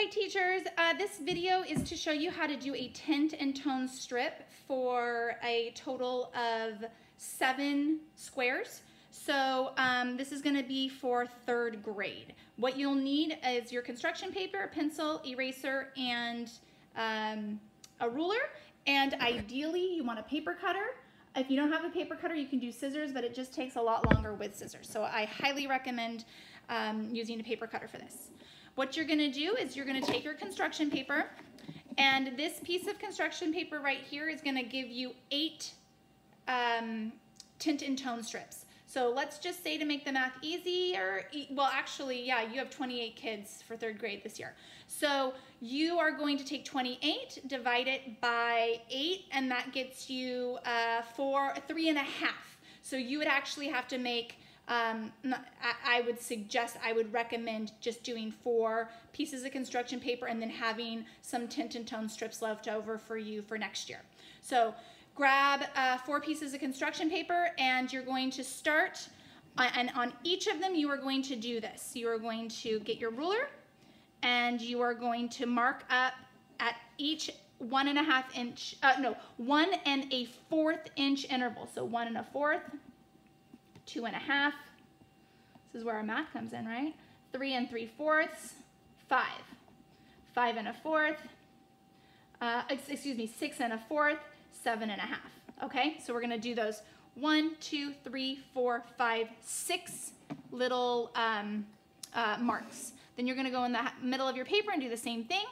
Hi teachers, uh, this video is to show you how to do a tint and tone strip for a total of seven squares. So um, this is gonna be for third grade. What you'll need is your construction paper, pencil, eraser, and um, a ruler. And ideally you want a paper cutter. If you don't have a paper cutter, you can do scissors, but it just takes a lot longer with scissors. So I highly recommend um, using a paper cutter for this. What you're gonna do is you're gonna take your construction paper and this piece of construction paper right here is gonna give you eight um, tint and tone strips. So let's just say to make the math easier, well actually, yeah, you have 28 kids for third grade this year. So you are going to take 28, divide it by eight, and that gets you uh, four, three and a half. So you would actually have to make um, I would suggest, I would recommend just doing four pieces of construction paper and then having some tint and tone strips left over for you for next year. So grab uh, four pieces of construction paper and you're going to start, uh, and on each of them you are going to do this. You are going to get your ruler and you are going to mark up at each one and a half inch, uh, no, one and a fourth inch interval. So one and a fourth, two and a half. This is where our math comes in, right? Three and three fourths, five. Five and a fourth, uh, excuse me, six and a fourth, seven and a half. Okay, so we're gonna do those one, two, three, four, five, six little um, uh, marks. Then you're gonna go in the middle of your paper and do the same thing.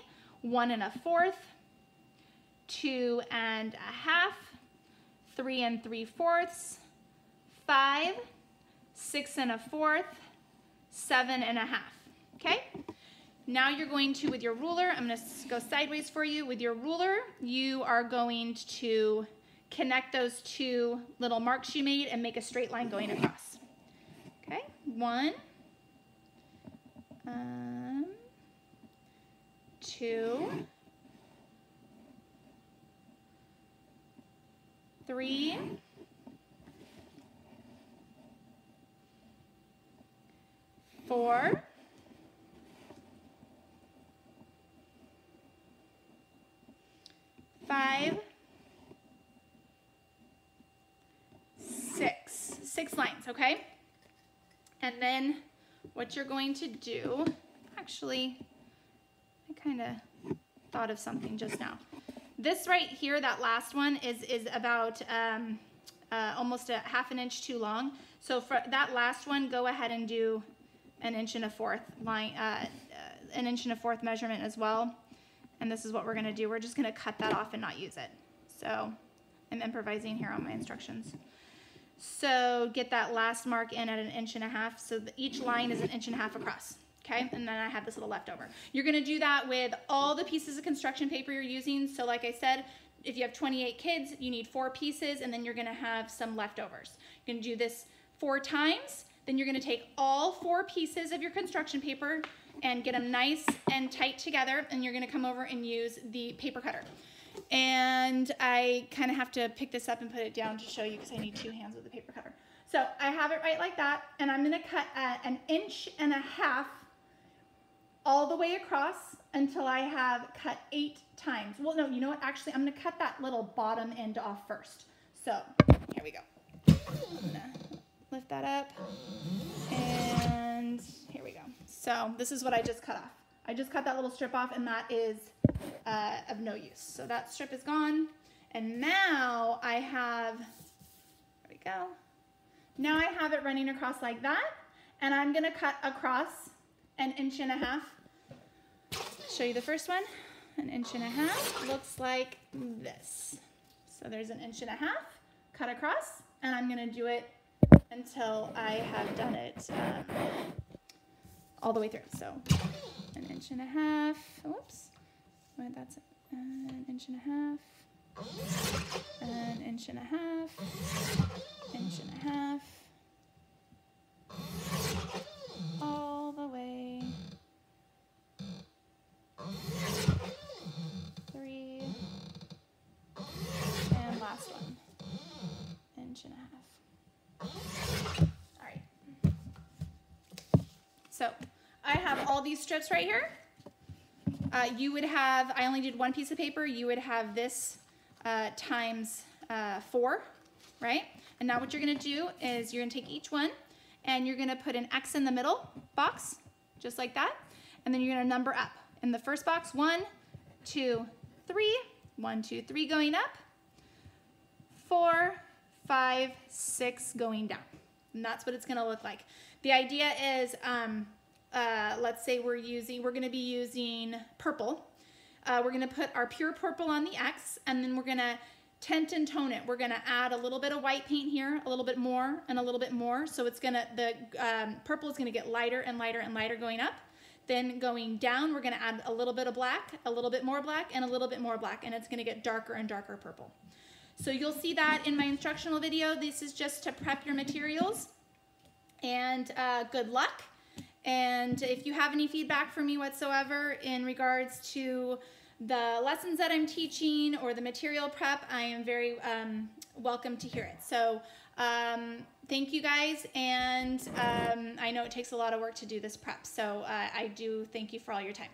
One and a fourth, two and a half, three and three fourths, five, six and a fourth, seven and a half, okay? Now you're going to, with your ruler, I'm gonna go sideways for you. With your ruler, you are going to connect those two little marks you made and make a straight line going across. Okay, one, um, two, three, four, five, six, six lines, okay? And then what you're going to do, actually, I kind of thought of something just now. This right here, that last one, is, is about um, uh, almost a half an inch too long. So for that last one, go ahead and do an inch and a fourth line, uh, an inch and a fourth measurement as well. And this is what we're gonna do. We're just gonna cut that off and not use it. So I'm improvising here on my instructions. So get that last mark in at an inch and a half. So each line is an inch and a half across. Okay, and then I have this little leftover. You're gonna do that with all the pieces of construction paper you're using. So like I said, if you have 28 kids, you need four pieces and then you're gonna have some leftovers. You're gonna do this four times then you're gonna take all four pieces of your construction paper and get them nice and tight together and you're gonna come over and use the paper cutter. And I kind of have to pick this up and put it down to show you because I need two hands with the paper cutter. So I have it right like that and I'm gonna cut an inch and a half all the way across until I have cut eight times. Well, no, you know what? Actually, I'm gonna cut that little bottom end off first. So here we go lift that up, and here we go. So this is what I just cut off. I just cut that little strip off and that is uh, of no use. So that strip is gone. And now I have, there we go. Now I have it running across like that. And I'm gonna cut across an inch and a half. Show you the first one. An inch and a half looks like this. So there's an inch and a half, cut across, and I'm gonna do it until I have done it um, all the way through. So an inch and a half, whoops, wait, that's an inch and a half, an inch and a half, inch and a half, all the way, three, and last one, inch and a half. All right. So I have all these strips right here. uh, you would have, I only did one piece of paper, you would have this uh, times uh, four, right? And now what you're gonna do is you're gonna take each one and you're gonna put an X in the middle box, just like that. And then you're gonna number up. In the first box, one, two, three, one, two, three going up, four, five, six going down. And that's what it's gonna look like. The idea is, um, uh, let's say we're using, we're gonna be using purple. Uh, we're gonna put our pure purple on the X and then we're gonna tint and tone it. We're gonna add a little bit of white paint here, a little bit more and a little bit more. So it's gonna, the um, purple is gonna get lighter and lighter and lighter going up. Then going down, we're gonna add a little bit of black, a little bit more black, and a little bit more black, and it's gonna get darker and darker purple. So you'll see that in my instructional video. This is just to prep your materials. And uh, good luck. And if you have any feedback for me whatsoever in regards to the lessons that I'm teaching or the material prep, I am very um, welcome to hear it. So um, thank you guys. And um, I know it takes a lot of work to do this prep. So uh, I do thank you for all your time.